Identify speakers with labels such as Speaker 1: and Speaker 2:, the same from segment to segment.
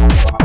Speaker 1: Wow.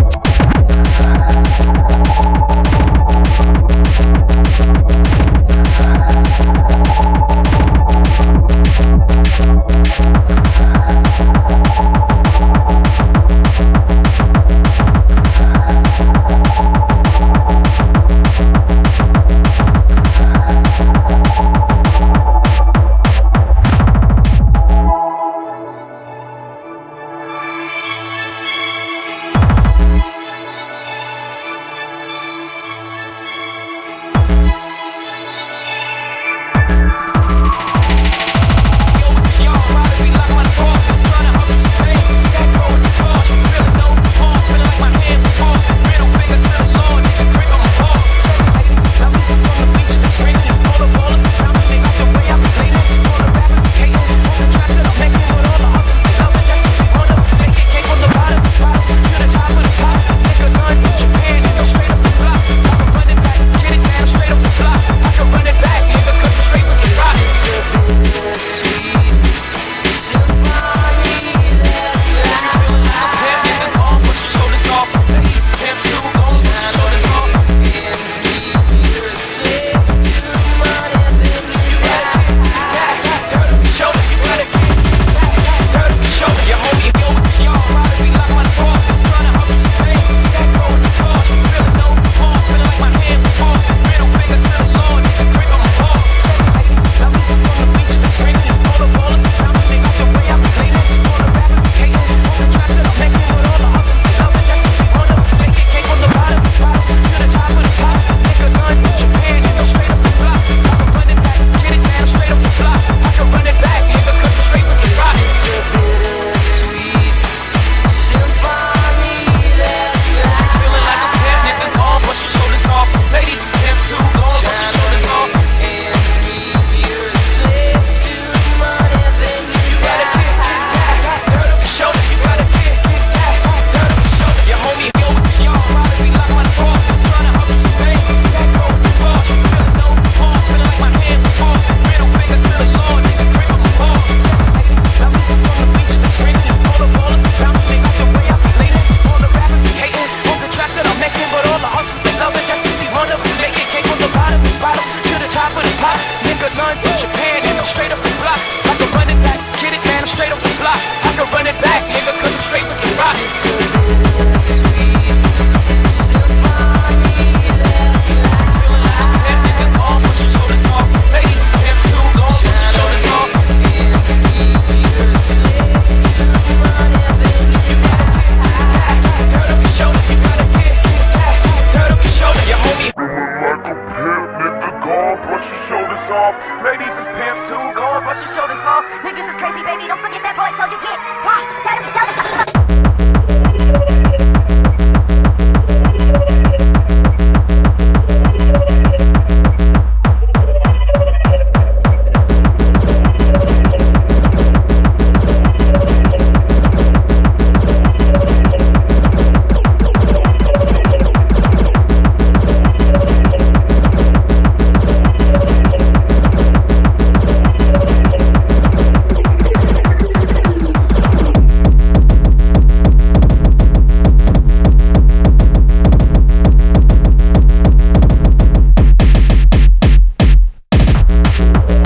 Speaker 1: Niggas is crazy, baby, don't forget
Speaker 2: that